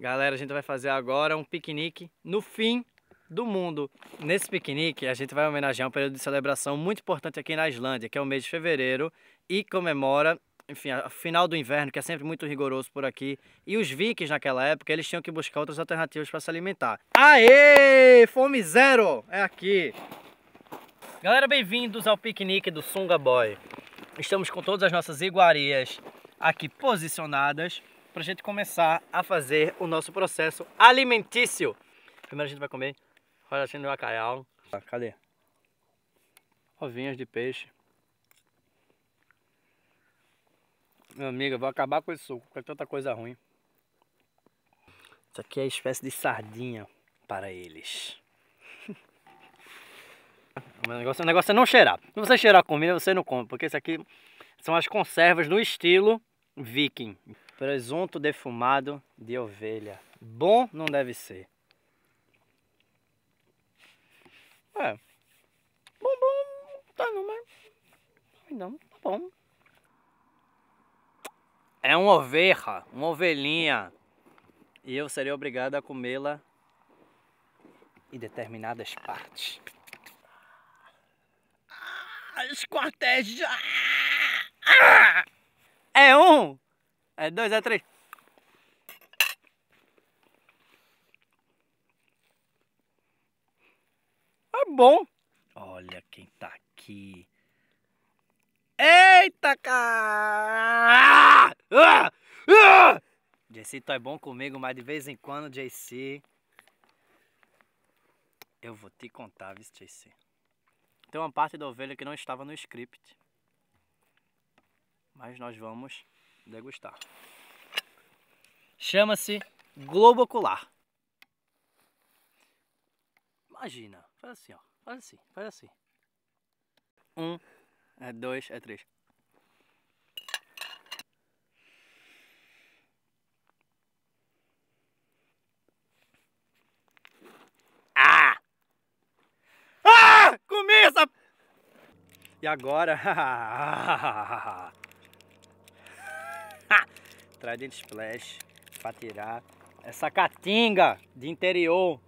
Galera, a gente vai fazer agora um piquenique no fim do mundo. Nesse piquenique, a gente vai homenagear um período de celebração muito importante aqui na Islândia, que é o mês de fevereiro, e comemora, enfim, o final do inverno, que é sempre muito rigoroso por aqui. E os vikings naquela época, eles tinham que buscar outras alternativas para se alimentar. Aê! Fome zero! É aqui! Galera, bem-vindos ao piquenique do Sunga Boy. Estamos com todas as nossas iguarias aqui posicionadas para a gente começar a fazer o nosso processo alimentício. Primeiro a gente vai comer rodatinho de bacalhau. Ah, cadê? Ovinhas de peixe. Meu amigo, eu vou acabar com esse suco, porque é tanta coisa ruim. Isso aqui é espécie de sardinha para eles. o, negócio, o negócio é não cheirar. Se você cheirar comida, você não come, porque isso aqui são as conservas no estilo viking. Presunto defumado de ovelha. Bom não deve ser. É. Bom, bom. Tá não, mas... Não, tá bom. É uma oveja, uma ovelhinha. E eu seria obrigado a comê-la em determinadas partes. Ah, esquarteja! É um! É dois, é três. É bom. Olha quem tá aqui. Eita, cara! Ah! Ah! JC, é bom comigo, mas de vez em quando, JC... Eu vou te contar, viu, JC? Tem uma parte da ovelha que não estava no script. Mas nós vamos degustar. Chama-se globo ocular. Imagina, faz assim, ó, faz assim, faz assim. Um, é dois, é três. Ah! Ah! Comi essa... E agora... Trident Splash tirar essa catinga de interior